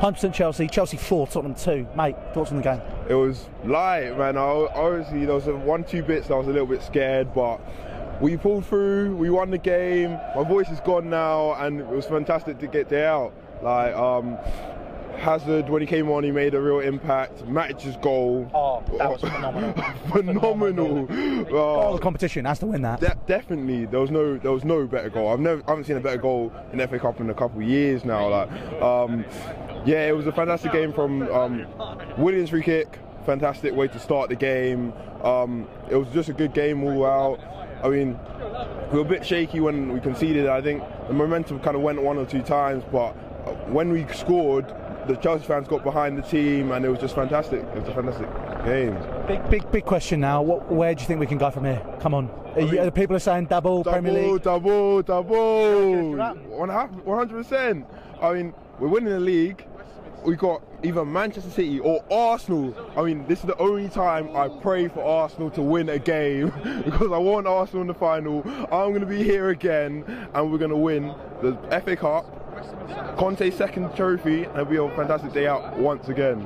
100% Chelsea. Chelsea four, Tottenham two. Mate, thoughts on the game? It was light, man. I, obviously, there was one, two bits I was a little bit scared, but we pulled through. We won the game. My voice is gone now, and it was fantastic to get there out. Like, um, Hazard, when he came on, he made a real impact. Matic's goal. Oh, that was phenomenal. phenomenal. All the competition has to win that. De- definitely, there was no there was no better goal. I've never I haven't seen a better goal in the FA Cup in a couple of years now. Like, um, yeah, it was a fantastic game from um, Willian's free kick. Fantastic way to start the game. Um, it was just a good game all out. I mean, we were a bit shaky when we conceded. I think the momentum kind of went one or two times, but when we scored, the Chelsea fans got behind the team, and it was just fantastic. It was a fantastic game. Big, big, big question now. What, where do you think we can go from here? Come on. Are you, are people are saying double, Double, Premier League. double, double. Get up. One hundred percent. I mean, we're winning the league. We got either Manchester City or Arsenal. I mean, this is the only time I pray for Arsenal to win a game because I want Arsenal in the final. I'm going to be here again, and we're going to win the FA Cup, Conte's second trophy, and it'll be a fantastic day out once again.